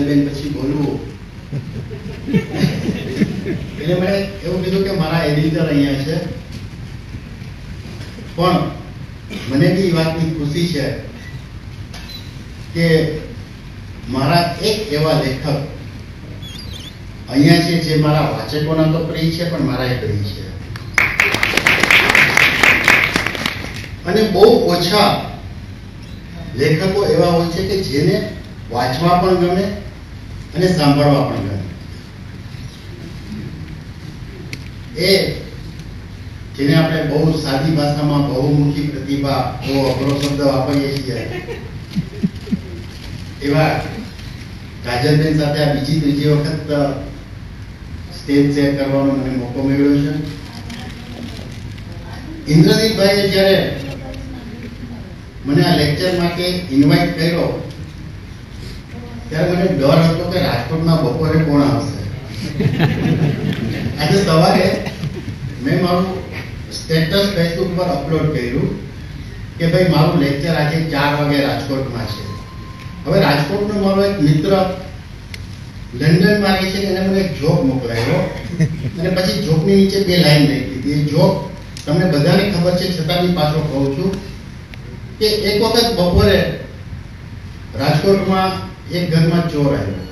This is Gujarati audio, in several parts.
કાજલબેન પછી બોલવું. એટલે મેં એવું કીધું કે મારા એડિટર અહીંયા છે. પણ મને બી વાતની ખુશી છે કે મારા એક એવા લેખક અહીંયા છે જે મારા વાચકોના તો પ્રિય છે, પણ મારા એ પ્રિય છે. અને બહુ ઓછા લેખકો એવા હોય છે કે જેને વાંચવા પણ ગમે અને સાંભળવા પણ ગમે એ જેને આપણે બહુ સાદી ભાષામાં બહુમુખી પ્રતિભા, બહુ અઘરો શબ્દ વાપરીએ છીએ. એવા કાજલબેન સાથે આ બીજી ત્રીજી વખત સ્ટેજ શેર કરવાનો મને મોકો મળ્યો છે. ઇન્દ્રજીતભાઈએ જ્યારે મને આ લેક્ચર માટે ઇન્વાઇટ કર્યો ત્યારે મને ડર હતો કે રાજકોટમાં બપોરે કોણ આવશે. આજે સવારે મેં મારું સ્ટેટસ ફેસબુક પર અપલોડ કર્યું કે ભાઈ, મારું લેક્ચર આજે ચાર વાગે રાજકોટમાં છે. હવે રાજકોટનો મારો એક મિત્ર લંડનમાં રહે છે એને મને એક જોક મોકલાયો અને પછી જોકની નીચે બે લાઈન લખી હતી એ જોક તમને બધાને ખબર છે, છતાં બી પાછો કહું છું કે એક વખત બપોરે રાજકોટમાં એક ઘરમાં ચોર આવ્યો.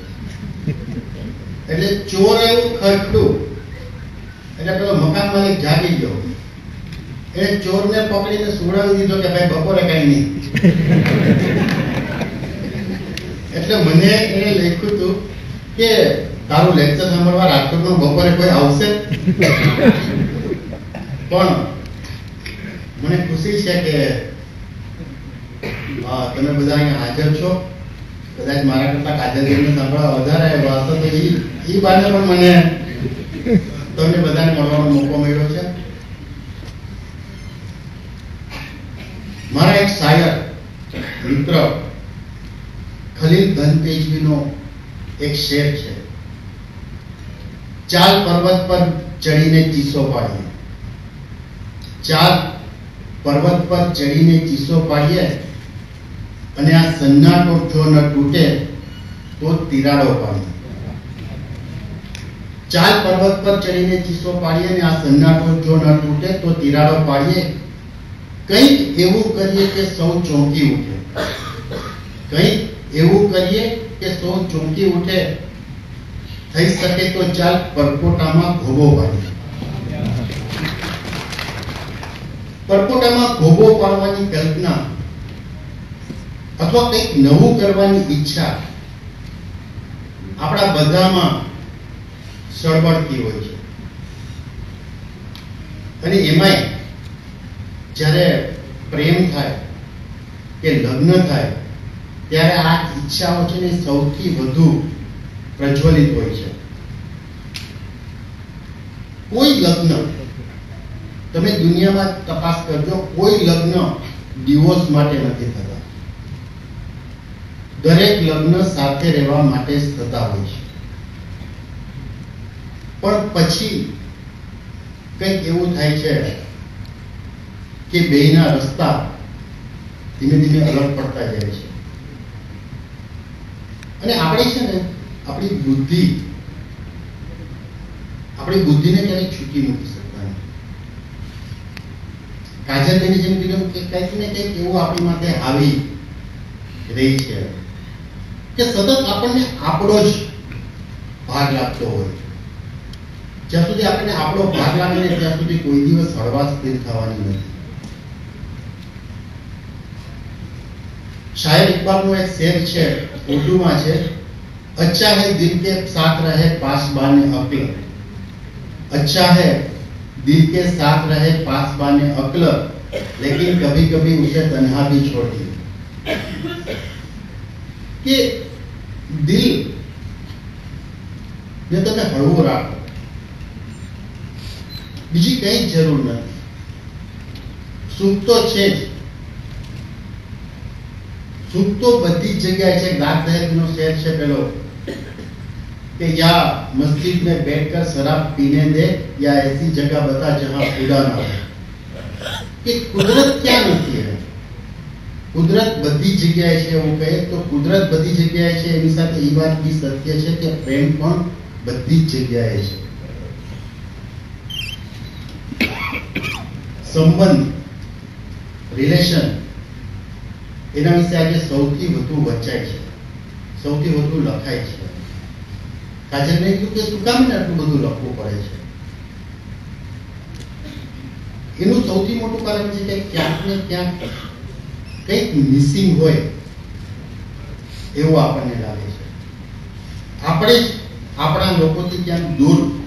એટલે ચોર આવ્યું ખરખડું એટલે પેલો મકાન માલિક જાગી ગયો. એને ચોરને પકડીને સુવડાવી દીધો કે ભાઈ બપોરે કઈ નહીં. એટલે મને એને લખ્યું હતું કે તારું લેક્ચર સાંભળવા રાજકોટમાં બપોરે કોઈ આવશે? પણ મને ખુશી છે કે તમે બધા અહીંયા હાજર છો. કદાચ મારા કરતા કાજલબેનને સાંભળવા વધારે વાતો તો એ બાને પણ મને તમને બધાને મળવાનો મોકો મળ્યો છે. મારા એક શાયર મિત્ર, ખલીલ ધનતેજવીનો એક શેર છે. ચાલ પર્વત પર ચડીને ચીસો પાડીએ. ચાલ પર્વત પર ચડીને ચીસો પાડીએ અને આ સન્નાટો જો ન તૂટે, તો તિરાડો પાડીએ ચાલ પર્વત પર ચડીને ચીસો પાડીએ અને આ સન્નાટો જો ન તૂટે, તો તિરાડો પાડીએ. કંઈક એવું કરીએ કે સૌ ચોંકી ઉઠે. કંઈક એવું કરીએ કે સૌ ચોંકી ઉઠે. થઈ શકે તો ચાલ પરપોટામાં ઘોબો પાડીએ. પરપોટામાં ઘોબો પાડવાની કલ્પના અથવા કંઈક નવું કરવાની ઈચ્છા આપણા બધામાં સળવળતી હોય છે. અને એમાંય જ્યારે પ્રેમ થાય કે લગ્ન થાય, ત્યારે આ ઈચ્છાઓ છે ને સૌથી વધુ પ્રજ્વલિત હોય છે. કોઈ લગ્ન, તમે દુનિયામાં તપાસ કરજો, કોઈ લગ્ન ડિવોર્સ માટે નથી થતા. દરેક લગ્ન સાથે રહેવા માટે થતા હોય છે. પણ પછી કંઈક એવું થાય છે કે બેયના રસ્તા ધીમે ધીમે અલગ પડતા જાય છે. અને આપણે છે ને આપણી બુદ્ધિ, આપણી બુદ્ધિને ક્યારેય છૂટી મૂકી શકતા નથી. કાજલબેને જેમ કીધું કે કંઈક ને કંઈક એવું આપણી માટે આવી રહી છે. કે સતત આપણને આપણો જ ભાગ લાગતો હોય જ્યાં સુધી આપણને આપણો ભાગ લાગે ને ત્યાં સુધી કોઈ દિવસ હળવાશ સ્થિર થવાની નથી શાયર ઇકબાલનો એક શેર છે ઉર્દુમાં છે अच्छा है दिल के साथ रहे पास बाने अक्ल अच्छा है दिल के साथ रहे पास बाने अक्ल लेकिन कभी कभी उसे तन्हा भी छोड़ दिए કે દિલ ને તમે હળવું રાખો બીજી કઈ જ જરૂર નથી સુખ તો છે જ સુખ તો બધી જ જગ્યાએ છે ગાત દહેજનો શેર છે પેલો कि या मस्जिद में बैठकर शराब पीने दे या ऐसी जगह बता जहां कूड़ा ना हो कि कुदरत क्या नहीं है કુદરત બધી જગ્યાએ છે હું કહે તો કુદરત બધી જગ્યાએ છે એની સાથે એ વાત બી સત્ય છે કે પ્રેમ પણ બધી જ જગ્યાએ છે. સંબંધ રિલેશન એના વિશે આજે સૌથી વધુ વચાય છે. સૌથી વધુ લખાય છે. કાજલ મેં કીધું કે શું કામ આટલું બધું લખવું પડે છે? એનું સૌથી મોટું કારણ છે કે ક્યાંક ને ક્યાંક કંઈક મિસિંગ હોય એવું આપણને લાગે છે. આપણે આપણા લોકોથી ક્યાંક દૂર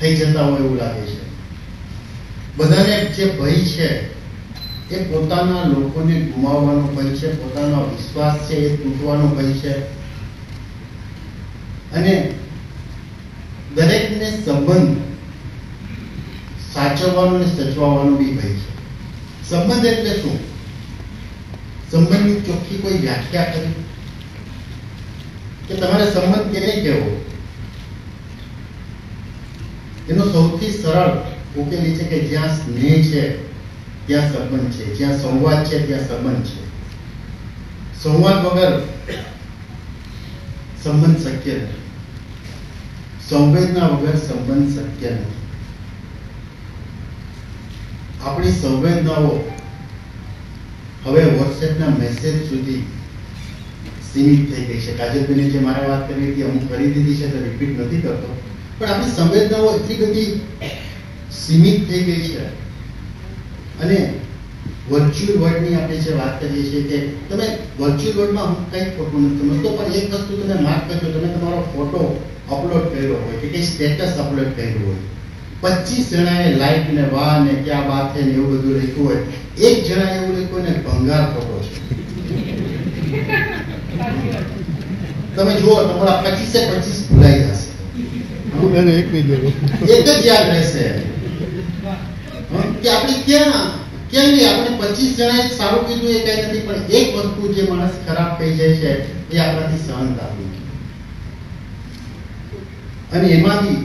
થઈ જતા હોય એવું લાગે છે. બધાને જે ભય છે, એ પોતાના લોકોને ગુમાવવાનો ભય છે, પોતાનો વિશ્વાસ છે, એ તૂટવાનો ભય છે. અને દરેકને સંબંધ સાચવવાનો અને સચવાવાનો બી ભય છે. સંબંધ એટલે શું? સંબંધની ચોખ્ખી કોઈ વ્યાખ્યા કરી? કે તમારે સંબંધ કેને કહેવો એનો સૌથી સરળ ઉકેલ છે કે જ્યાં સ્નેહ છે, ત્યાં સંબંધ છે. જ્યાં સંવાદ છે, ત્યાં સંબંધ છે. સંવાદ વગર સંબંધ શક્ય નથી. સંવેદના વગર સંબંધ શક્ય નથી. આપણી સંવેદનાઓ હવે વોટ્સએપના મેસેજ સુધી સીમિત થઈ ગઈ છે. કાજલબેને જે મારે વાત કરી હતી, અમુક કરી દીધી છે, તો રિપીટ નથી કરતો. પણ આપણી સંવેદનાઓ એટલી બધી સીમિત થઈ ગઈ છે. અને વર્ચ્યુઅલ વર્લ્ડની આપણે જે વાત કરીએ છીએ કે તમે વર્ચ્યુઅલ વર્લ્ડમાં હું કંઈ ખોટું નથી સમજતો પણ એક વસ્તુ તમે માર્ક કરજો. તમે તમારો ફોટો અપલોડ કર્યો હોય કે કંઈ સ્ટેટસ અપલોડ કર્યું હોય. પચીસ જણાએ લાઈક ને વાહ ને ક્યાં બાત છે ને એવું બધું લખ્યું હોય. એક જણા એવું લખ્યું ને ભંગાર ખોટો છે. તમે જુઓ તમારા પચીસે પચીસ ભૂલાઈ જશે. એક જ યાદ રહેશે. કે આપણે ક્યાં ક્યાં નહીં આપણે પચીસ જણાએ સારું કીધું એ કઈ નથી પણ એક વસ્તુ જે માણસ ખરાબ થઈ જાય છે એ આપણાથી સહન થતું અને એમાં બી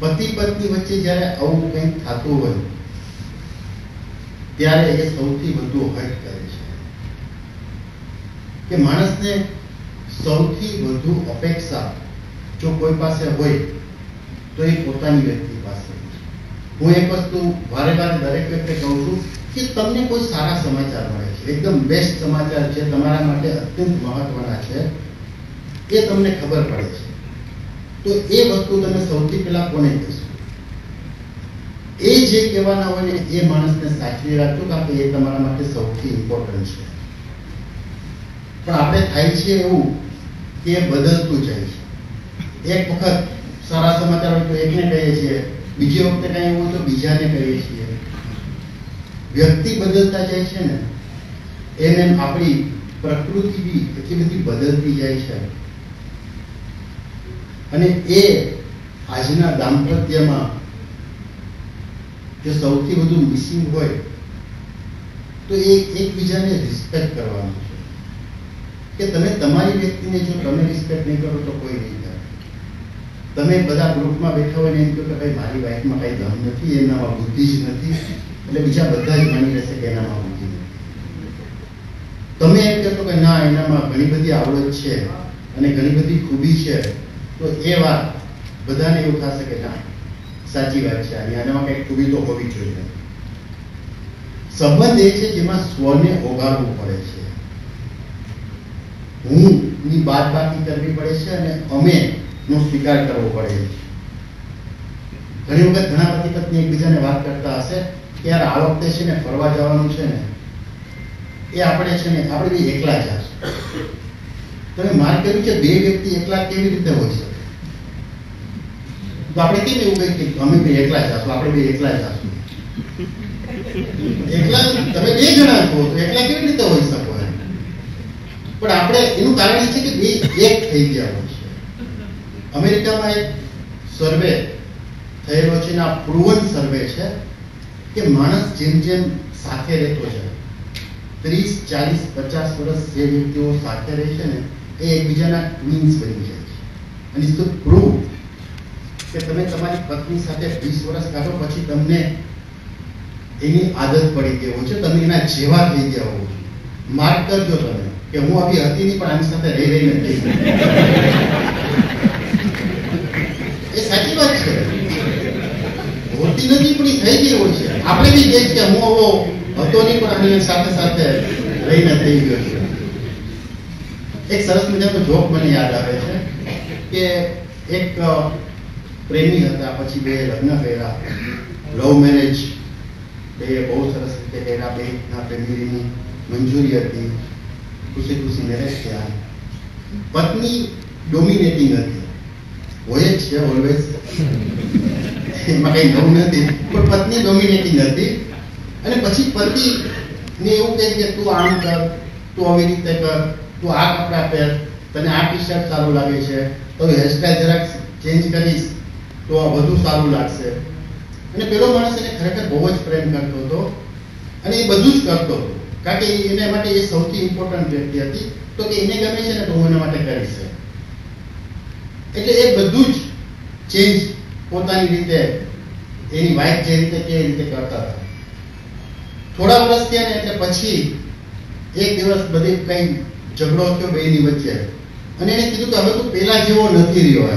પતિ પત્ની વચ્ચે જ્યારે આવું કંઈક થતું હોય, ત્યારે એ સૌથી વધુ હર્ટ કરે છે. કે માણસને સૌથી વધુ અપેક્ષા જો કોઈ પાસે હોય, તો એ પોતાની વ્યક્તિ પાસે હું એક વસ્તુ વારે વારે દરેક વ્યક્તિ કહું છું કે તમને કોઈ સારા સમાચાર મળે છે, એકદમ બેસ્ટ સમાચાર છે, તમારા માટે અત્યંત મહત્વના છે, એ તમને ખબર પડે છે. તો એ વસ્તુ તમે સૌથી પહેલા કોને કહેશો? એ જે કહેવાના હોય ને, એ માણસને સાચવી રાખજો કારણ કે એ તમારા માટે સૌથી ઇમ્પોર્ટન્ટ છે. પણ આપણે થાય છે એવું કે એ બદલતું જાય છે. એક વખત સારા સમાચાર હોય તો એકને કહીએ છીએ, બીજી વખતે કઈ હોય તો બીજાને કહીએ છીએ. વ્યક્તિ બદલતા જાય છે ને, એને આપણી પ્રકૃતિ બી એટલી બધી બદલતી જાય છે. અને એ આજના દાંપત્યમાં જો સૌથી વધુ મિસિંગ હોય, તો એ એકબીજાને રિસ્પેક્ટ કરવાનું છે. કે તમે તમારી વ્યક્તિને જો તમે રિસ્પેક્ટ નહીં કરો તો કોઈ નહીં કરે. તમે બધા ગ્રુપમાં બેઠા હોય ને એમ કહો કે ભાઈ, મારી વાઈફમાં કાંઈ દમ નથી એનામાં બુદ્ધિ જ નથી, એટલે બીજા બધા જ માની રહેશે કે એનામાં બુદ્ધિ નથી. તમે એમ કહેતો કે ના, એનામાં ઘણી બધી આવડત છે અને ઘણી બધી ખૂબી છે. તો એ વાત બધાને એવું થશે કે ના, સાચી વાત છે. આનામાં કંઈક ખૂબી તો હોવી જોઈએ. સંબંધ એ છે જેમાં સ્વને ઓગાળવું પડે છે. હું ની બાદ બાકી કરવી પડે છે અને અમે નો સ્વીકાર કરવો પડે છે. ઘણી વખત ઘણા પતિ પત્ની એકબીજાને વાત કરતા હશે કે યાર આ વખતે છે ને ફરવા જવાનું છે ને, એ આપણે છે ને, આપણે બી એકલા જશું તમે માર્ગ કર્યું છે, બે વ્યક્તિ એકલા કેવી રીતે હોય શકે? તો આપણે કેમ એવું કઈ અમે બે એકલા જશું આપણે બે એકલા જશું એકલા તમે બે જણા છો તો એકલા કેવી રીતે હોઈ શકો એમ? પણ આપણે એનું કારણ એ છે કે બે એક થઈ ગયા હોય છે અમેરિકામાં એક સર્વે થયેલો છે આ પ્રુવન સર્વે છે કે માણસ જેમ જેમ સાથે રહેતો છે ત્રીસ, ચાલીસ, પચાસ વર્ષ જે વ્યક્તિઓ સાથે રહે છે ને, એ એકબીજાના ટ્વિન્સ બની જાય છે અને ઇટ્સ પ્રૂવ કે તમે તમારી પત્ની સાથે વીસ વર્ષ કાઢો, પછી તમને એની આદત પડી ગઈ હોય છે. તમે એના જેવા થઈ ગયા હો છો. માર્ક કરજો તમે કે હું આવી હતી નહીં પણ આની સાથે રહી રહીને થઈ એ સાચી વાત છે. હોતી નથી, પણ થઈ ગઈ છે. આપણે બી કહીએ કે હું આવો હતો નહીં પણ આની સાથે સાથે રહીને થઈ ગયો છે. એક સરસ મજાનો જોક મને યાદ આવે છે કે એક પ્રેમી હતા, પછી બે લગ્ન કર્યા લવ મેરેજ બે બહુ સરસ રીતે કર્યા બે ના ફેમિલીની મંજૂરી હતી. ખુશી ખુશી મેરેજ થયા. પત્ની ડોમિનેટિંગ હતી. હોય જ છે ઓલવેઝ એમાં કઈ નવું નથી. પણ પત્ની ડોમિનેટિંગ હતી. અને પછી પતિ ને એવું કહે કે, તું આમ કર, તું આવી રીતે કર, તું આ કપડાં પહેર, તને આ ટી શર્ટ સારું લાગે છે. તો હેરસ્ટાઈલ જરાક ચેન્જ કરીશ. તો આ વધુ સારું લાગશે. અને પેલો માણસ એને ખરેખર બહુ જ પ્રેમ કરતો હતો અને એ બધું જ કરતો. કારણ કે એના માટે એ સૌથી ઇમ્પોર્ટન્ટ વ્યક્તિ હતી. તો કે એને ગમે છે ને તો હું એના માટે કરીશ. એટલે એ બધું જ ચેન્જ પોતાની રીતે, એની વાઇફ જે રીતે કે રીતે કરતા હતા. થોડા વર્ષ થયા ને એટલે પછી એક દિવસ બધી કઈ ઝઘડો થયો બેની વચ્ચે. અને એને કીધું કે હવે તું પેલા જેવો નથી રહ્યો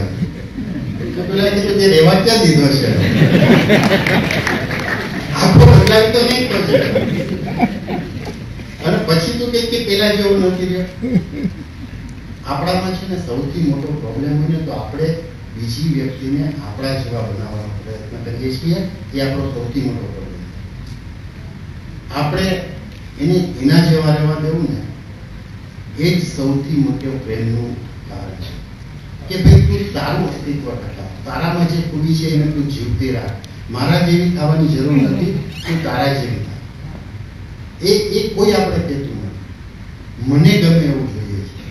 અને પછી તું કઈ પેલા જેવો નથી સૌથી મોટો પ્રોબ્લેમ હોય તો આપણે બીજી વ્યક્તિને આપણા જેવા બનાવવાનો પ્રયત્ન કરીએ છીએ. એ આપણો સૌથી મોટો પ્રોબ્લેમ આપણે એને એના જેવા રહેવા દેવું ને, એ જ સૌથી મોટો પ્રેમનું કે ભાઈ તું તારું અસ્તિત્વ ઘટાવ તારામાં જે ખૂબી છે એને તું જીવતી રાખ. મારા જેવી થવાની જરૂર નથી, તું તારા જેવી થાય એ એ કોઈ આપણે કહેતું નથી. મને ગમે એવું જોઈએ છે.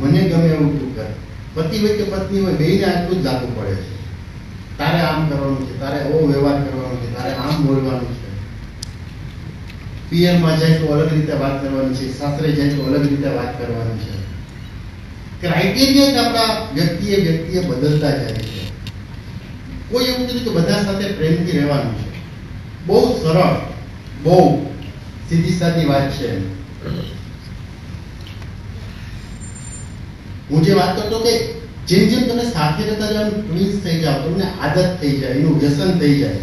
મને ગમે એવું તું કર. પતિ હોય કે પત્ની હોય બેને આટલું જ લાગુ પડે છે. તારે આમ કરવાનું છે, તારે એવો વ્યવહાર કરવાનો છે, તારે આમ બોલવાનું છે. પિયરમાં જાય તો અલગ રીતે વાત કરવાની છે સાસરે જાય તો અલગ રીતે વાત કરવાની છે. ક્રાઇટેરિયા આપણા વ્યક્તિએ વ્યક્તિએ બદલતા જાય છે. કોઈ એવું નથી કે બધા સાથે પ્રેમથી રહેવાનું છે. બહુ સરળ, બહુ સીધી સાદી વાત છે. હું જે વાત કરતો કે જેમ જેમ તમે સાથે રહેતા જાવ ટ્વિન્સ થઈ જાવ તમને આદત થઈ જાય, એનું વ્યસન થઈ જાય.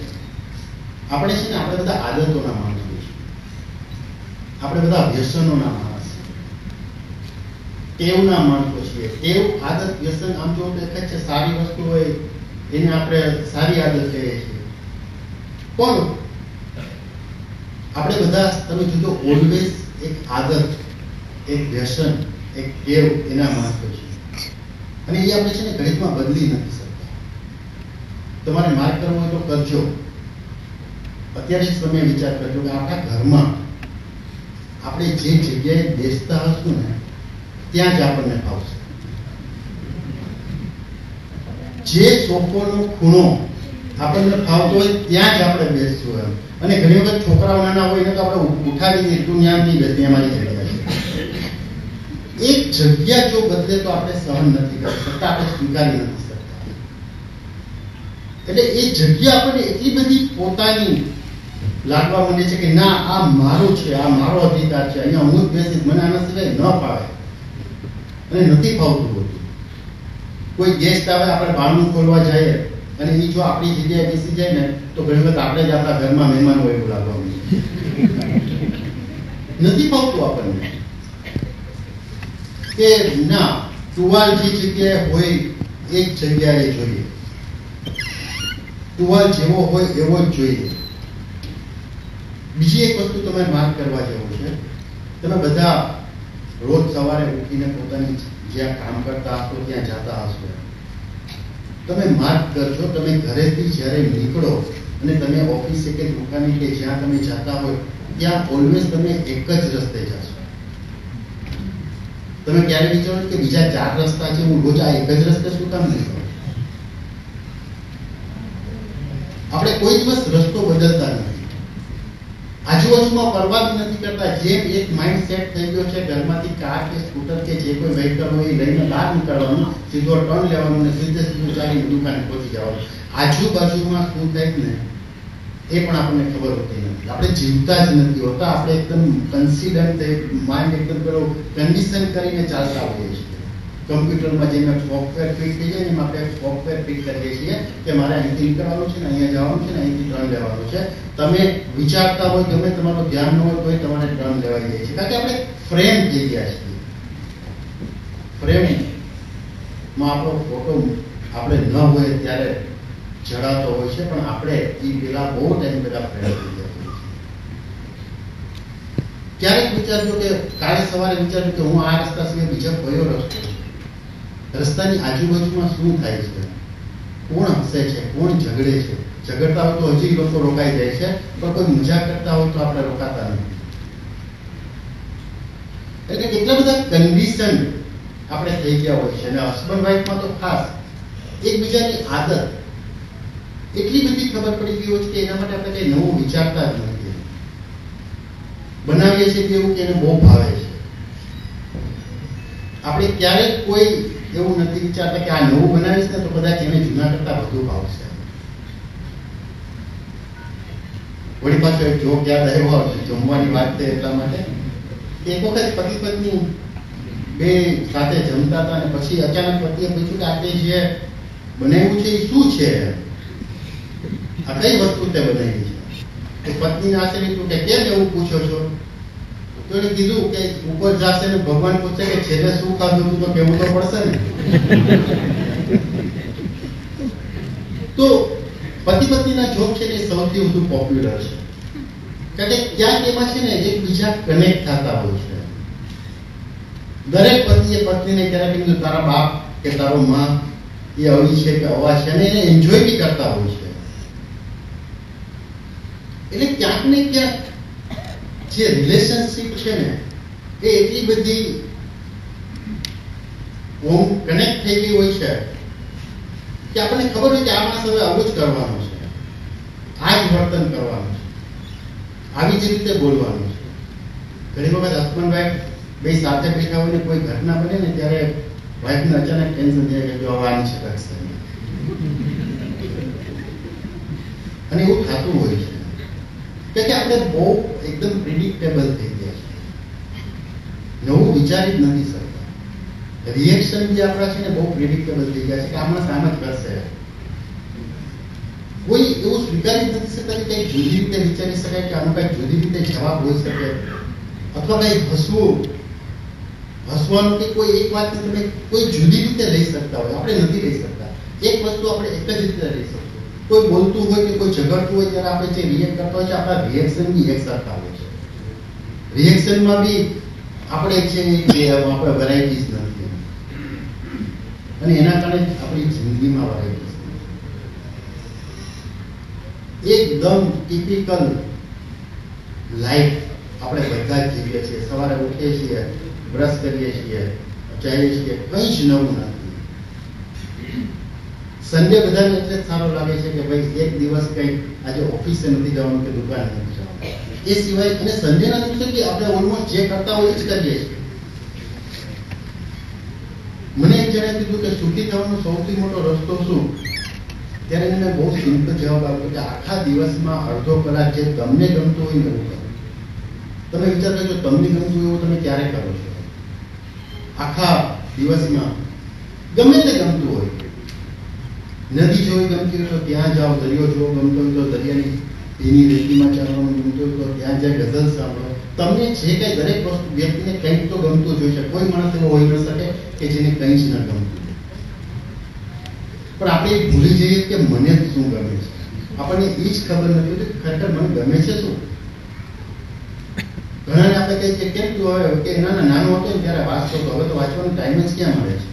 આપણે છે ને, આપણે બધા આદતોના માણસો છીએ. આપણે બધા વ્યસનોના માણસ ટેવના માણસો છીએ ટેવ આદત વ્યસન આમ જો દેખાય છે સારી વસ્તુ હોય, એને આપણે સારી આદત કહીએ છીએ. પણ આપણે બધા, તમે જોજો ઓલવેઝ એક આદત, એક વ્યસન, એક ટેવ એના માણસો છે. અને એ આપણે છે ને ગણિતમાં બદલી નથી શકતા. તમારે માર્ગ કરવો હોય તો કરજો. અત્યારે જ તમે વિચાર કરજો કે આપણા ઘરમાં આપણે જે જગ્યાએ બેસતા હશું ને ત્યાં જ આપણને ફાવશે. જે સોફોનો ખૂણો આપણને ફાવતો હોય ત્યાં જ આપણે બેસશું એમ. અને ઘણી વખત છોકરાઓ નાના હોય તો આપણે ઉઠાવી એટલું તું નહીં બેસતી અમારી જગ્યા છે. એક જગ્યા જો બદલે તો આપણે સહન નથી કરી શકતા, આપણે સ્વીકારી નથી શકતા. એટલે એ જગ્યા આપણને એટલી બધી પોતાની લાગવા માંડે છે કે ના, આ મારું છે, આ મારો અધિકાર છે, અહીંયા હું જ બેસીશ, મને આના સિવાય ન ફાવે. અને નથી ફાવતું હોતું. કોઈ ગેસ્ટ આવે આપણે બારણું ખોલવા જઈએ અને એ જો આપણી જગ્યાએ બેસી જાય ને, તો ઘણી વખત આપણે જ આપણા ઘરમાં મહેમાન હોય એવું નથી ફાવતું આપણને. કે ના, ટુવાલ જે જગ્યાએ હોય, એ જ જગ્યાએ જોઈએ. ટુવાલ જેવો હોય, એવો જ જોઈએ. બીજી એક વસ્તુ તમારે માર્ક કરવા જેવું છે. તમે બધા રોજ સવારે ઉઠીને પોતાની જ્યાં કામ કરતા હશો, ત્યાં જતા હશો. તમે માર્ક કરજો તમે ઘરેથી જ્યારે નીકળો અને તમે ઓફિસે કે દુકાને કે જ્યાં તમે જતા હોય, ત્યાં ઓલવેઝ તમે એક જ રસ્તે જશો. તમે ક્યારે વિચારો કે બીજા ચાર રસ્તા છે, હું રોજ આ એક જ રસ્તે શું કામ નહીં કરું? આપણે કોઈ દિવસ રસ્તો બદલતા નથી. આજુબાજુમાં પરવા નથી કરતા. જે એક માઇન્ડ સેટ થઈ ગયો છે ઘરમાંથી કાર કે સ્કૂટર કે જે કોઈ વ્હીકલ હોય એ લઈને બહાર નીકળવાનું, સીધો ટર્ન લેવાનું અને સીધે સીધું ચાલીને દુકાને પહોંચી જવાનું. આજુબાજુમાં શું થાય ને એ પણ આપણને ખબર હોતી નથી. આપણે જીવતા જ નથી હોતા. આપણે એકદમ કન્સિડન્ટ માઇન્ડ એકદમ પેલો કન્ડિશન કરીને ચાલતા હોઈએ છીએ. કમ્પ્યુટરમાં જેમ સોફ્ટવેર ફિટ થઈ જાય એમાં આપણે સોફ્ટવેર ફિટ કરીએ છીએ કે મારે અહીંથી નીકળવાનું છે ને અહીંયા જવાનું છે ને અહીંથી ટર્ન લેવાનું છે. તમે વિચારતા હોય, ગમે તમારું ધ્યાન ન હોય, તોય તમારે ટર્ન લેવાઈ જાય છે. કારણ કે આપણે ફ્રેમ થઈ ગયા છીએ. ફ્રેમિંગમાં આપણો ફોટો આપણે ન હોય ત્યારે જડાતો હોય છે, પણ આપણે એ પેલા બહુ ટાઈમ પેલા ફ્રેમ થઈ ગયા ક્યારેક વિચાર્યું કે કાલે સવારે વિચાર્યું કે હું આ રસ્તા સિવાય બીજા કયો રસ્તો રસ્તાની આજુબાજુમાં શું થાય છે? કોણ હસે છે? કોણ ઝઘડે છે? ઝઘડતા હોય તો હજી લોકો રોકાઈ જાય છે, પણ કોઈ મજા કરતા હોય તો આપણે રોકાતા નથી. એટલે કેટલા બધા કન્ડિશન આપણે થઈ ગયા હોય છે. અને હસબન્ડ વાઈફમાં તો ખાસ એકબીજાની આદત. એટલી બધી ખબર પડી ગઈ હોય છે કે એના માટે આપણે કઈ નવું વિચારતા જ નથી. બનાવીએ છીએ તેવું કે એને બહુ ભાવે છે. આપણે ક્યારેક કોઈ એવું નથી વિચારતા કે આ નવું બનાવીશ ને તો કદાચ એને જૂના કરતા વધુ ભાવશે વળી પાછો એક જોગ યાદ આવ્યો જમવાની વાત છે એટલા માટે એક વખત પતિ પત્ની બે સાથે જમતા હતા અને પછી અચાનક પતિએ પૂછ્યું કે આજે જે બનાવ્યું છે એ શું છે? આ કઈ વસ્તુ તે બનાવી છે? તો પત્નીને આશ્ચર્ય કે કેમ એવું પૂછો છો? તો કીધું કે ઉપર જશે ને ભગવાન પૂછે કે છેલ્લે શું ખાધું તું તો કેવું તો પડશે ને? તો પતિ પત્નીના જોક છે ને સૌથી વધુ પોપ્યુલર છે. કારણ કે ક્યાંક એમાં છે ને એકબીજા કનેક્ટ થતા હોય છે. દરેક પતિએ પત્નીને ક્યારેક કીધું તારા બાપ કે તારો માં એ અળી છે કે અવાજ છે અને એને એન્જોય બી કરતા હોય છે. એટલે ક્યાંક ને ક્યાંક જે રિલેશનશિપ છે ને, એ એટલી બધી હોમ કનેક્ટ ગઈ હોય છે કે આપણને ખબર હોય કે આ માણસ હવે આવું જ કરવાનું છે. આ જ વર્તન કરવાનું છે. આવી જ રીતે બોલવાનું છે. ઘણી વખત હસબન્ડ બે સાથે બેઠા હોય ને કોઈ ઘટના બને ને ત્યારે વાઈફને અચાનક ટેન્શન થાય કે આની છે. અને એવું થતું હોય છે. કે આપણે બહુ એકદમ પ્રિડિક્ટેબલ થઈ ગયા છે નવું વિચારી જ નથી શકતા. રિએક્શન જે આપણા છે ને બહુ પ્રિડિક્ટેબલ થઈ ગયા છે કે આમાં સામ જ કરશે કોઈ એવું સ્વીકારી નથી શકતા કે કંઈક જુદી રીતે વિચારી શકાય કે આનો કંઈક જુદી રીતે જવાબ હોઈ શકે. અથવા કંઈક હસવું. હસવાનું કે કોઈ એક વાતને તમે કોઈ જુદી રીતે લઈ શકતા હોય. આપણે નથી લઈ શકતા. એક વસ્તુ આપણે એક જ રીતે લઈ શકીએ કોઈ બોલતું હોય કે કોઈ ઝઘડતું હોય ત્યારે આપણે જે રિએક્ટ કરતા હોય છે, આપણા રિએક્શન બી એક સરખા હોય છે. રિએક્શનમાં બી આપણે છે કે આપણે વેરાયટીઝ નથી. અને એના કારણે આપણી જિંદગીમાં વેરાયટીઝ એકદમ ટિપિકલ લાઈફ આપણે બધા જ જીવીએ છીએ. સવારે ઉઠીએ છીએ બ્રશ કરીએ છીએ, ચાલીએ છીએ, કંઈ જ નવું નથી. સન્ડે બધાને એટલે સારો લાગે છે કે ભાઈ એક દિવસ કંઈ આજે ઓફિસે નથી જવાનું કે દુકાને નથી જવાનું. એ સિવાય અને સન્ડેના દિવસે કે આપણે ઓલમોસ્ટ જે કરતા હોય જ કરીએ છીએ. મને એક જણે કીધું કે સુખી થવાનો સૌથી મોટો રસ્તો શું? ત્યારે મને બહુ સિમ્પલ જવાબ આપ્યો કે આખા દિવસમાં અડધો કલાક જે તમને ગમતું હોય ને એવું કરો. તમે વિચાર કરજો તમને ગમતું હોય એવું તમે ક્યારે કરો છો? આખા દિવસમાં ગમે તે ગમતું હોય. નદી જોવી ગમતી હોય તો ત્યાં જાઓ, દરિયો જોવો ગમતો હોય તો દરિયાની એની રેતીમાં ચાલવાનું ગમતું હોય તો ત્યાં જાય, ગઝલ સાંભળો. તમને જે કંઈ દરેક વસ્તુ વ્યક્તિને કંઈક તો ગમતું જ હોય કોઈ માણસ એવો હોઈ ન શકે કે જેને કંઈ જ ન ગમતું પણ આપણે ભૂલી જઈએ કે મને શું ગમે છે. આપણને એ જ ખબર નથી કે ખરેખર મને ગમે છે શું? ઘણાને આપણે કહીએ કે કેમ તું હવે, કે ના નાનો હતો ત્યારે વાંચતો હતો હવે તો વાંચવાનો ટાઈમ જ ક્યાં મળે છે?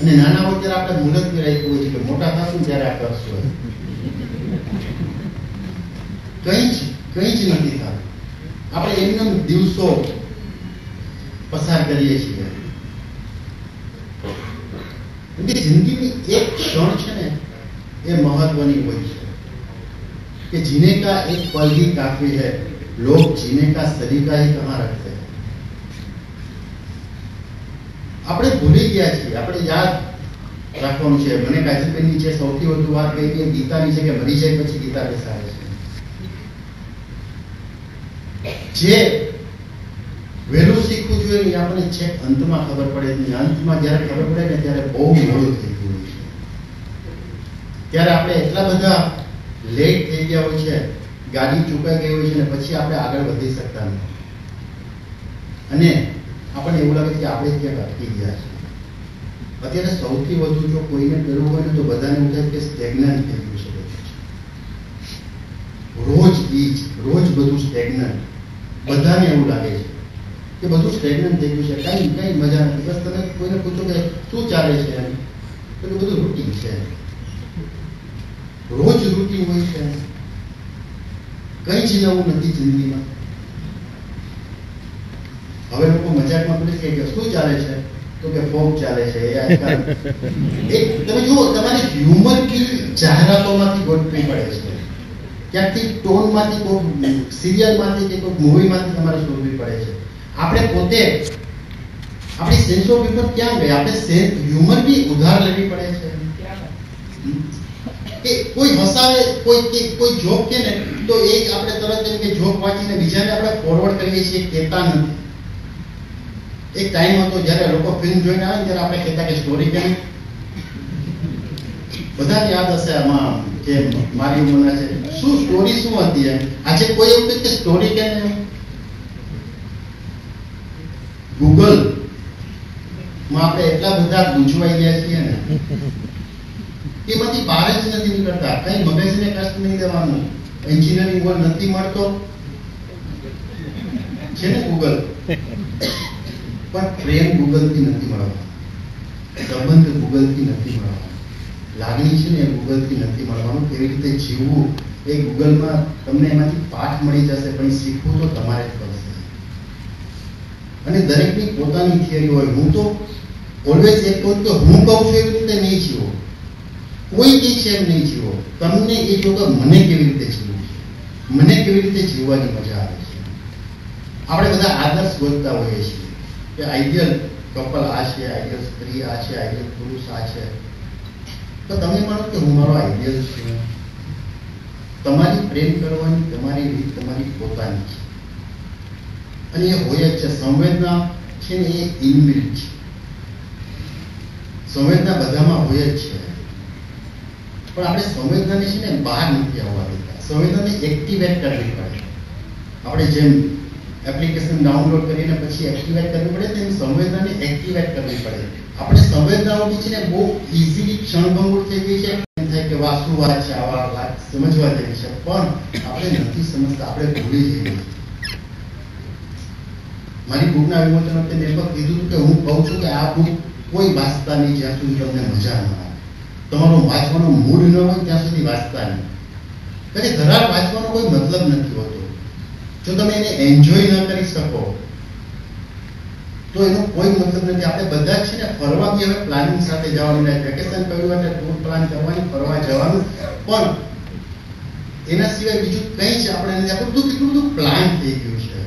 અને નાના હોય ત્યારે આપણે મુહૂર્ત કરાવી હોય છે, કે મોટા થશું ત્યારે આ કરશો કઈ જ કઈ જ નથી થતું. આપણે એમને દિવસો પસાર કરીએ છીએ. કે જિંદગીની એક ક્ષણ છે ને, એ મહત્વની હોય છે. કે જીને કા એક પલ કાફી હૈ લોક જીને કા સદી હી કહાં રખતે આપણે ભૂલી ગયા છીએ. આપણે યાદ રાખવાનું છે. મને કાજલબેનની છે સૌથી વધુ વાત કહી કે ગીતાની છે કે મરી જાય પછી ગીતા બેસાડે છે. જે વહેલું શીખવું જોઈએ એ આપણે છે, અંતમાં ખબર પડે અંતમાં જ્યારે ખબર પડે ને ત્યારે બહુ મોડું થઈ ગયું છે. ત્યારે આપણે એટલા બધા લેટ થઈ ગયા હોય છે, ગાડી ચૂકાઈ ગઈ હોય છે ને પછી આપણે આગળ વધી શકતા નથી. અને આપણને એવું લાગે છે કે આપણે ક્યાંક અટકી ગયા છે અત્યારે સૌથી વધુ જો કોઈને કરવું હોય ને તો બધાને એવું થાય કે સ્ટેગ્નન્ટ થઈ ગયું છે. રોજ બીજ રોજ બધું સ્ટેગ્નન્ટ બધાને એવું લાગે છે કે બધું સ્ટેગ્નન્ટ થઈ ગયું છે. કઈ કઈ મજા નથી. બસ તમે કોઈને પૂછો કે શું ચાલે છે એમ? તો બધું રૂટીન છે. રોજ રૂટીન હોય છે. કઈ જ નવું નથી જિંદગીમાં. હવે લોકો મજાકમાં પૂછે છે કે શું ચાલે છે? તો કે ફોક ચાલે છે, એ તમે જુઓ, તમારી હ્યુમર કી જાહેરાતોમાંથી ગોઠવી પડે છે. ક્યાંકથી ટોનમાંથી કોઈ સિરિયલમાંથી કે કોઈ મૂવીમાંથી તમારે શોધવી પડે છે. આપણે પોતે, આપણી સેન્સ ઓફ હ્યુમર ક્યાં ગઈ આપણે સેન્સ હ્યુમર બી ઉધાર લેવી પડે છે. કે કોઈ હસાવે, કોઈ કે, કોઈ જોક કે ને, તો એ આપણે તરત એમ કે જોક વાંચીને બીજાને આપણે ફોરવર્ડ કરીએ છીએ, કહેતા નથી. એક ટાઈમ હતો જ્યારે લોકો ફિલ્મ જોઈને આવે ને ત્યારે આપણે કહેતા કે સ્ટોરી કેમ બધાને યાદ હશે આમાં કે મારી ઉંમરના છે. શું સ્ટોરી શું હતી એમ? આજે કોઈ એવું કહે કે સ્ટોરી કેમ એમ ગૂગલમાં આપણે એટલા બધા ગૂંચવાઈ ગયા છીએ ને. કે એમાંથી બહાર જ નથી નીકળતા. કઈ મગજને કષ્ટ નહીં દેવાનું. એન્જિનિયરિંગ વર્ડ નથી મળતો. છે ને ગૂગલ પણ પ્રેમ ગૂગલથી નથી મળવાનો. સંબંધ ગૂગલથી નથી મળવાનો. લાગણી છે ને એ ગૂગલથી નથી મળવાનું. કેવી રીતે જીવવું એ ગૂગલમાં તમને એમાંથી પાઠ મળી જશે, પણ શીખવું તો તમારે જ પડશે. અને દરેકની પોતાની થિયરી હોય. હું તો ઓલવેઝ એ કહું કે હું કહું છું એવી રીતે નહીં જીવો. કોઈ કે છે એમ નહીં જીવો. તમને એ જો કે મને કેવી રીતે જીવવું છે? મને કેવી રીતે જીવવાની મજા આવે છે? આપણે બધા આદર્શ ગોતતા હોઈએ છીએ. કે આઈડિયલ કપલ આ છે આઈડિયલ સ્ત્રી આ છે આઈડિયલ પુરુષ આ છે. તો તમે માનો કે હું મારો આઈડિયલ છું. તમારી પ્રેમ કરવાની, તમારી રીત, તમારી પોતાની છે. અને એ હોય જ છે, સંવેદના છે ને એ ઇનબિલ્ટ છે. સંવેદના બધામાં હોય જ છે. પણ આપણે સંવેદનાને છે ને બહાર નથી આવવા દેતા. સંવેદનાને એક્ટિવેટ કરવી પડે. આપણે જેમ એપ્લિકેશન ડાઉનલોડ કરીને પછી એક્ટિવેટ કરવી પડે તેની સંવેદનાને એક્ટિવેટ કરવી પડે. આપણે સંવેદનાઓ બી છે ને બહુ ઇઝીલી ક્ષણભંગુર થઈ ગઈ છે એમ થાય કે વાહ વાત છે, આવા વાત સમજવા જેવી છે. પણ આપણે નથી સમજતા, આપણે ભૂલી જઈએ. મારી બુકના વિમોચન વખતે પણ કીધું કે હું કહું છું કે આ બુક કોઈ વાંચતા નહીં, જ્યાં સુધી તમને મજા ન આવે. તમારો વાંચવાનો મૂડ ન હોય, ત્યાં સુધી વાંચતા નહીં. એટલે ઘરાર વાંચવાનો કોઈ મતલબ નથી હોતો. જો તમે એને એન્જોય ન કરી શકો, તો એનો કોઈ મતલબ નથી. આપણે બધા છે ને ફરવા બી હવે પ્લાનિંગ સાથે જવાનું રહે વેકેશન કર્યું એટલે ટૂર પ્લાન કરવાની, ફરવા જવાનું. પણ એના સિવાય બીજું કંઈ છે આપણે એને આપણું બધું કેટલું બધું પ્લાન થઈ ગયું છે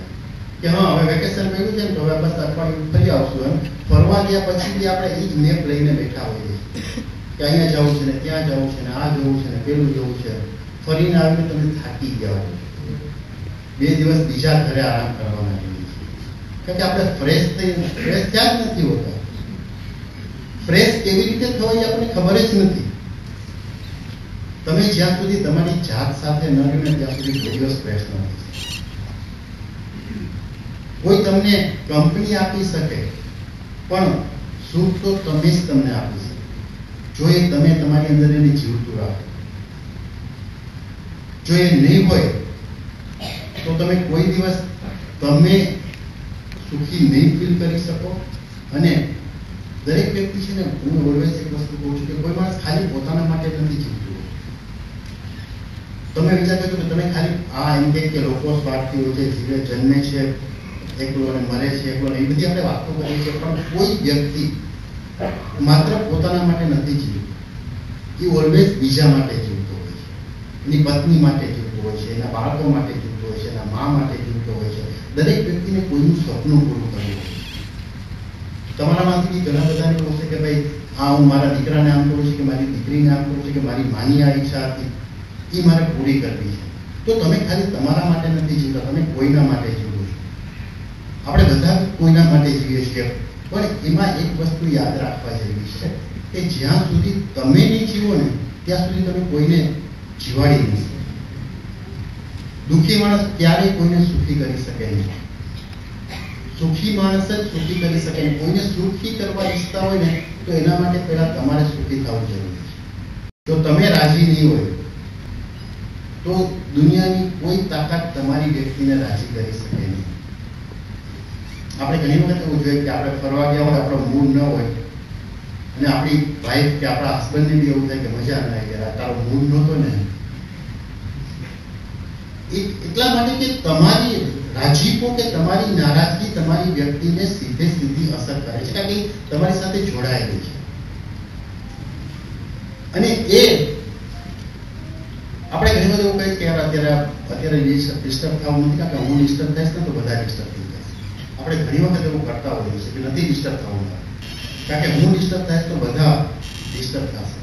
કે હા, હવે વેકેશન કર્યું છે ને તો હવે બસ અઠવાડિયું ફરી આવશું એમ. ફરવા ગયા પછી બી આપણે એ જ મેપ લઈને બેઠા હોઈએ કે અહીંયા જવું છે ને ત્યાં જવું છે ને આ જવું છે ને પેલું જવું છે. ફરીને આવીને તમે થાકી ગયા હોય બે દિવસ બીજા ઘરે આરામ કરવાના જોઈએ કારણ કે આપણે ફ્રેશ થઈ ફ્રેશ ત્યાં નથી હોતા. ફ્રેશ કેવી રીતે થવાય આપણને ખબર જ નથી. તમે જ્યાં સુધી તમારી જાત સાથે ન રહ્યો ત્યાં સુધી કોઈ દિવસ ફ્રેશ ન થઈ કોઈ તમને કંપની આપી શકે, પણ સુખ તો તમે જ તમને આપી શકે. જો એ તમે તમારી અંદર એને જીવતું રાખો. જો એ નહીં હોય તો તમે કોઈ દિવસ તમે સુખી નહીં ફીલ કરી શકો. અને દરેક વ્યક્તિ છે ને, હું ઓલવેઝ એક વસ્તુ કહું છું કે કોઈ માણસ ખાલી પોતાના માટે નથી જીવતું. તમે વિચાર કરજો કે તમે ખાલી આ એમ કે લોકો સ્વાર્થીઓ છે, જીવે, જન્મે છે એકલો અને મરે છે એકલો એ બધી આપણે વાતો કરીએ છીએ, પણ કોઈ વ્યક્તિ માત્ર પોતાના માટે નથી જીવતું. એ ઓલવેઝ બીજા માટે જીવતો હોય છે. એની પત્ની માટે જીવતો હોય છે, એના બાળકો માટે જીવતો મા માટે જીવતો હોય છે? દરેક વ્યક્તિને કોઈનું સ્વપ્ન પૂરું કરવું તમારામાંથી ઘણા બધાને કહું છે કે ભાઈ આ હું મારા દીકરાને આમ કરું છું કે મારી દીકરીને આમ કરું છું કે મારી માની આ ઈચ્છા હતી એ મારે પૂરી કરવી છે. તો તમે ખાલી તમારા માટે નથી જીવતા, તમે કોઈના માટે જીવો છો. આપણે બધા કોઈના માટે જીવીએ છીએ. પણ એમાં એક વસ્તુ યાદ રાખવા જેવી છે કે જ્યાં સુધી તમે નહીં જીવો ને, ત્યાં સુધી તમે કોઈને જીવાડી નહીં. દુઃખી માણસ ક્યારેય કોઈને સુખી કરી શકે નહીં. સુખી માણસ જ સુખી કરી શકે નહીં. કોઈને સુખી કરવા ઈચ્છતા હોય ને, તો એના માટે પહેલા તમારે સુખી થવું જરૂરી છે. જો તમે રાજી નહીં હોય, તો દુનિયાની કોઈ તાકાત તમારી વ્યક્તિને રાજી કરી શકે નહીં. આપણે ઘણી વખત એવું જોઈએ કે આપણે ફરવા ગયા હોય, આપણો મૂડ ન હોય, અને આપણી વાઈફ કે આપણા હસબન્ડને બી એવું થાય કે મજા ના આવી યાર તારો મૂડ નહોતો ને. એટલા માટે કે તમારી રાજીપો કે તમારી નારાજગી તમારી વ્યક્તિને સીધે સીધી અસર કરે છે. કારણ કે તમારી સાથે જોડાયેલી છે. અને એ આપણે ઘણી બધું કહીએ કે યાર અત્યારે અત્યારે ડિસ્ટર્બ થવું નથી, કારણ કે હું ડિસ્ટર્બ થઈશ ને તો બધા ડિસ્ટર્બ થઈ જશે. આપણે ઘણી વખત એવું કરતા હોઈએ છીએ કે નથી ડિસ્ટર્બ થવું. કારણ કે હું ડિસ્ટર્બ થઈશ તો બધા ડિસ્ટર્બ થશે.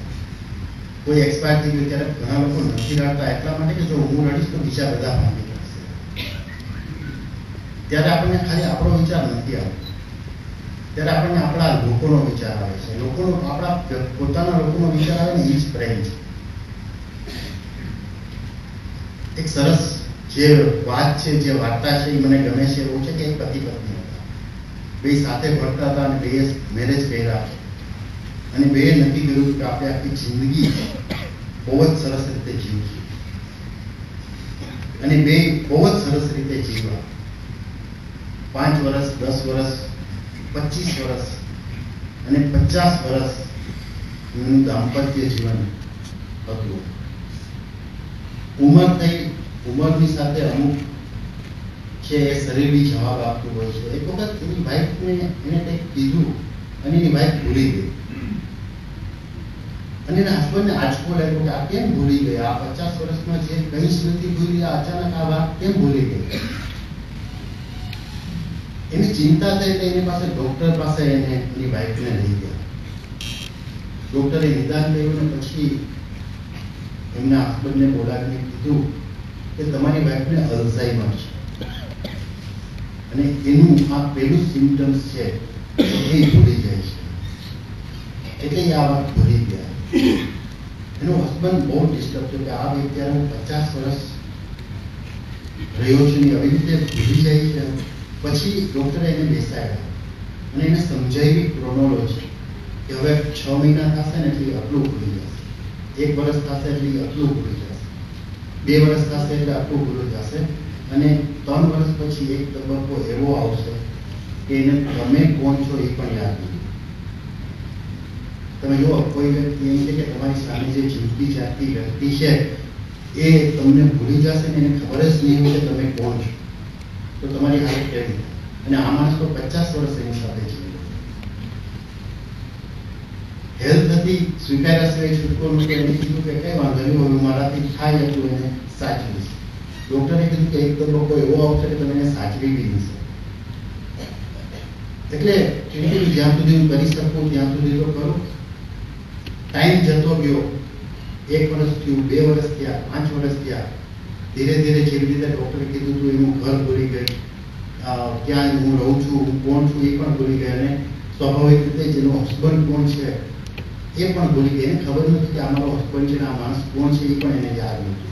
કોઈ એક્સપાયર થઈ ગયું ત્યારે ઘણા લોકો નથી રડતા એટલા માટે કે જો હું રડીશ તો બીજા બધા ભાગી પડશે ત્યારે આપણને ખાલી આપણો વિચાર નથી આવતો. ત્યારે આપણને આપણા લોકોનો વિચાર આવે છે. લોકોનો, આપણા પોતાના લોકોનો વિચાર આવે ને એ જ પ્રેમ છે. એક સરસ જે વાત છે, જે વાર્તા છે, એ મને ગમે છે, એવું છે કે એક પતિ પત્ની હતા. બે સાથે ભણતા હતા અને બે મેરેજ કર્યા. અને બે નક્કી કર્યું કે આપણે આખી જિંદગી બહુ જ સરસ રીતે જીવશું અને બે બહુ જ સરસ રીતે જીવવા. પાંચ વર્ષ દસ વર્ષ પચીસ વર્ષ અને પચાસ વર્ષનું દાંપત્ય જીવન હતું. ઉંમર થઈ, ઉંમરની સાથે અમુક છે એ શરીરની જવાબ આપતું હોય છે. એક વખત એની વાઈફને એને કંઈક કીધું અને એની વાઈફ ભૂલી ગઈ. અને એના હસબન્ડને આંચકો લાગ્યો કે આ કેમ ભૂલી ગયા? પચાસ વર્ષમાં જે કંઈ જ ભૂલી અચાનક આ વાત કેમ ભૂલી ગઈ? એની ચિંતા થઈ એટલે એની પાસે ડોક્ટર પાસે એને એની વાઈફને લઈ ગયા. ડોક્ટરે નિદાન કર્યું ને પછી એમના હસબન્ડને બોલાવીને કીધું કે તમારી વાઈફને અલ્ઝાઈમર છે. અને એનું આ પહેલું સિમ્પટમ્સ છે, એ ભૂલી જાય છે. એટલે આ વાત ભૂલી ગયા. એનો હસબન્ડ બહુ ડિસ્ટર્બ થયો કે આ વ્યક્તિ હું પચાસ વર્ષ રહ્યો છું ને આવી રીતે ભૂલી જાય છે પછી ડૉક્ટરે એને બેસાડ્યા અને એને સમજાવી ક્રોનોલોજી કે હવે છ મહિના થશે ને એટલે આટલું ભૂલી જશે એક વર્ષ થશે એટલે અટલું ભૂલી જશે બે વર્ષ થશે એટલે આટલું ભૂલી જશે અને ત્રણ વર્ષ પછી એક તબક્કો એવો આવશે કે એને તમે કોણ છો એ પણ યાદ તમે જુઓ, કોઈ વ્યક્તિ એમ છે કે તમારી સામે જે જીવતી જાગતી વ્યક્તિ છે, એ તમને ભૂલી જશે ને એને ખબર જ નહીં હોય કે તમે કોણ છો. તો તમારી હાઈટ કેવી અને આ માણસ તો પચાસ વર્ષ એની સાથે છે. હેલ્થ હતી સ્વીકાર્યા સિવાય છૂટકો નથી એમને કીધું કે કઈ વાંધો નહીં હવે મારાથી થાય એટલું એને સાચવીશ ડોક્ટરે કીધું કે એક તબક્કો એવો આવશે કે તમે એને સાચવી બી નહીં એટલે જ્યાં સુધી હું કરી શકું, ત્યાં સુધી તો કરું. ટાઈમ જતો ગયો. એક વર્ષ થયું, બે વર્ષ થયા, પાંચ વર્ષ થયા. ધીરે ધીરે જેવી રીતે ડોક્ટરે કીધું હતું એનું ઘર ભૂલી ગઈ. ક્યાં હું રહું છું, હું કોણ છું, એ પણ ભૂલી ગઈ. અને સ્વાભાવિક રીતે જેનો હસબન્ડ કોણ છે, એ પણ ભૂલી ગઈ. એને ખબર નથી કે આ મારો હસબન્ડ છે આ માણસ કોણ છે, એ પણ એને યાદ નથી.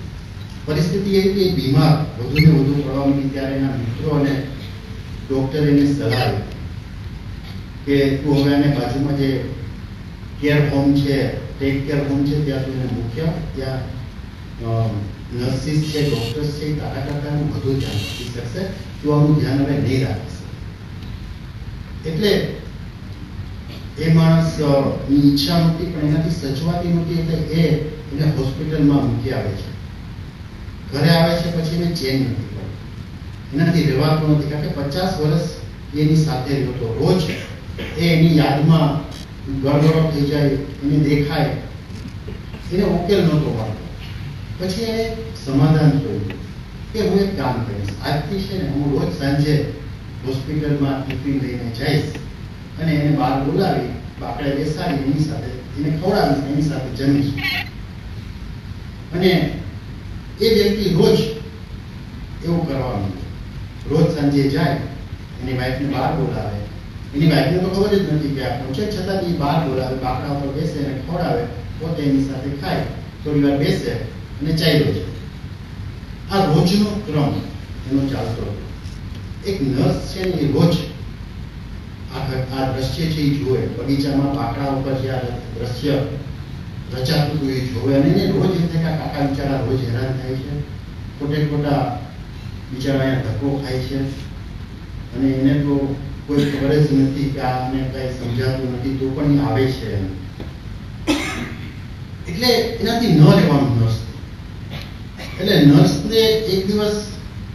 પરિસ્થિતિ એવી કે બીમાર વધુ ને વધુ પડવા ત્યારે એના મિત્રો અને ડોક્ટરે એને સલાહ કે તું હવે એને બાજુમાં જે કેર હોમ છે ટેક કેર હોમ છે, ત્યાં એને મૂક્યા ત્યાં નર્સિસ છે ડૉક્ટર્સ છે, તારા કરતાનું વધુ ધ્યાન રાખી શકશે આનું ધ્યાન હવે નહીં રાખી એટલે એ માણસની ઈચ્છા નહોતી પણ એનાથી સચવાતી નહોતી એટલે એ એને હોસ્પિટલમાં મૂકી આવે છે. ઘરે આવે છે, પછી એને ચેન નથી પડતી. એનાથી રહેવાતું નથી. કારણ કે પચાસ વર્ષ એની સાથે રહ્યો હતો રોજ એ એની યાદમાં ગડબડો થઈ જાય એને દેખાય. એને ઉકેલ નહોતો મળતો. પછી એને સમાધાન કર્યું. કે હું એક કામ કરીશ. આજથી છે ને હું રોજ સાંજે હોસ્પિટલમાં ટિફિન લઈને જઈશ અને એને બહાર બોલાવી, બાકડે બેસાડી, એની સાથે, એને ખવડાવીશ એની સાથે જમીશ. અને એ વ્યક્તિ રોજ એવું કરવાનું. રોજ સાંજે જાય, એની વાઈફને બહાર બોલાવે એની વાઈફને તો ખબર જ નથી કે આ છે છતાં એ બહાર બોલાવે બાકડા ઉપર બેસે અને ખવડાવે પોતે એની સાથે ખાય, થોડી વાર બેસે અને ચાલ્યો છે આ રોજનો ક્રમ એનો ચાલતો એક નર્સ છે ને એ રોજ આ દ્રશ્ય છે એ જોવે બગીચામાં બાકડા ઉપર જે આ દ્રશ્ય રચાતું હતું એ જોવે. અને એને રોજ એમ કે કાકા બિચારા રોજ હેરાન થાય છે. ખોટે ખોટા બિચારા અહીંયા ધક્કો ખાય છે. અને એને તો કોઈ ખબર જ નથી કે આને કઈ સમજાતું નથી, તો પણ આવે છે એટલે એનાથી ન રહેવાનું નર્સ એટલે નર્સને એક દિવસ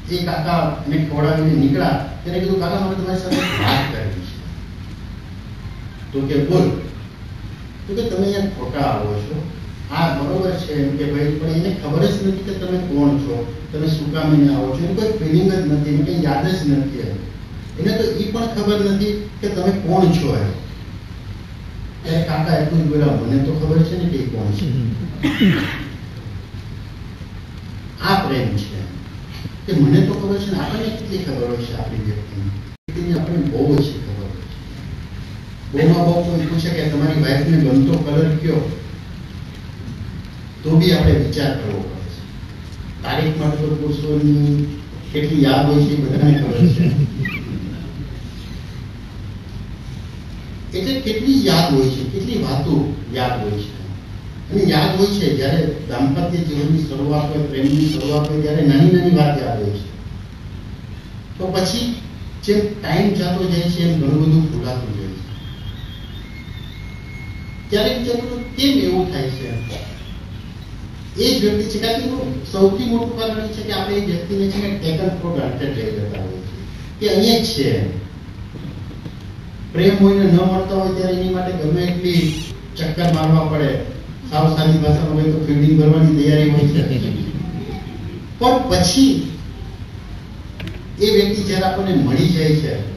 એ કાકા ને ખવડાવીને નીકળ્યા, ત્યારે કીધું, કાકા મને તમારી સાથે વાત કરવી છે. તો કે, બોલ. તો કે, તમે અહીંયા ખોટા આવો છો. આ બરોબર છે. એમ કે, ભાઈ, પણ એને ખબર જ નથી કે તમે કોણ છો, તમે શું કામ આવો છો, એને કોઈ ફિલિંગ જ નથી, એને કંઈ યાદ જ નથી એમ. એને તો એ પણ ખબર નથી કે તમે કોણ છો એમ. ત્યારે કાકા એટલું જ બોલ્યા, મને તો ખબર છે ને કે એ કોણ છે. આ પ્રેમ છે. કે મને તો ખબર છે ને, આપણને કેટલી ખબર હોય છે આપણી વ્યક્તિની. વ્યક્તિની બહુ ઓછી ખબર હોય છે. બહુમાં બહુ કોઈ પૂછે કે, તમારી વાઈફને ગમતો કલર કયો? તો બી આપણે વિચાર કરવો પડે છે. તારીખ માટે તો પુરુષોની કેટલી યાદ હોય છે બધાને ખબર છે. એટલે કેટલી યાદ હોય છે? કેટલી વાતો યાદ હોય છે? અને યાદ હોય છે જ્યારે દાંપત્ય જીવનની શરૂઆત હોય, પ્રેમની શરૂઆત હોય, ત્યારે નાની નાની વાત યાદ હોય છે. તો પછી જે ટાઈમ જતો જાય છે, એમ ઘણું બધું ભૂલાતું જાય છે. ક્યારેક વિચારું કેમ એવું થાય છે? એ જ વ્યક્તિ છે, કારણ કે સૌથી મોટું કારણ છે કે આપણે એ વ્યક્તિને છે ને ટેકન ફોર ગ્રાન્ટેડ લઈ જતા હોઈએ છીએ. કે અહીંયા જ છે. પ્રેમ હોય ને મળતા હોય ત્યારે એની માટે ગમે એટલી ચક્કર મારવા પડે. સાવ સાદી ભાષામાં હોય તો ફિલ્ડિંગ કરવાની તૈયારી હોય છે. પણ પછી એ વ્યક્તિ જ્યારે આપણને મળી જાય છે